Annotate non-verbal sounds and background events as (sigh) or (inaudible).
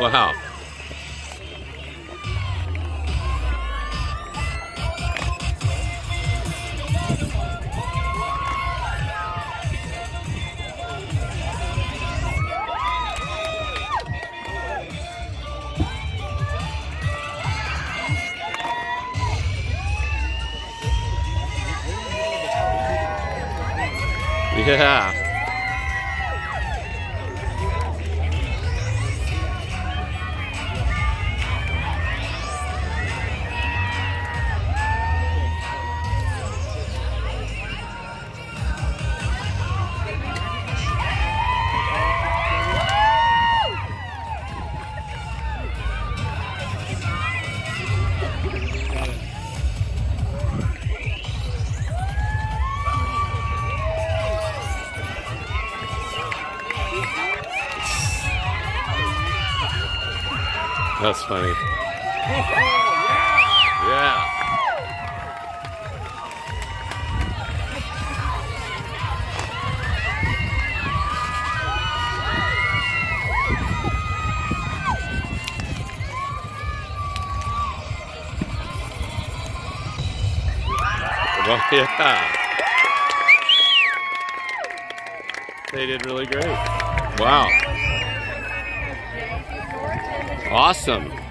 wow. Yeah. That's funny. Yeah. Well, yeah. (laughs) They did really great. Wow. Awesome.